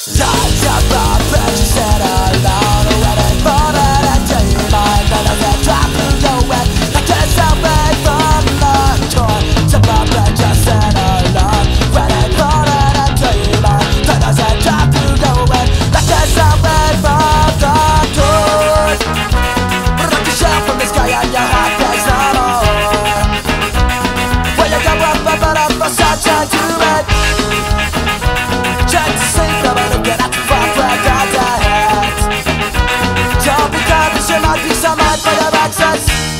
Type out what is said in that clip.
Up the bridge, Matrix amat per a